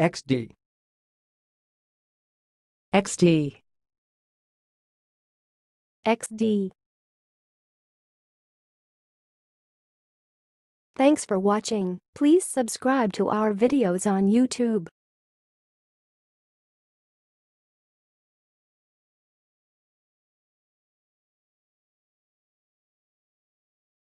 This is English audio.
XD. XD. XD. Thanks for watching. Please subscribe to our videos on YouTube.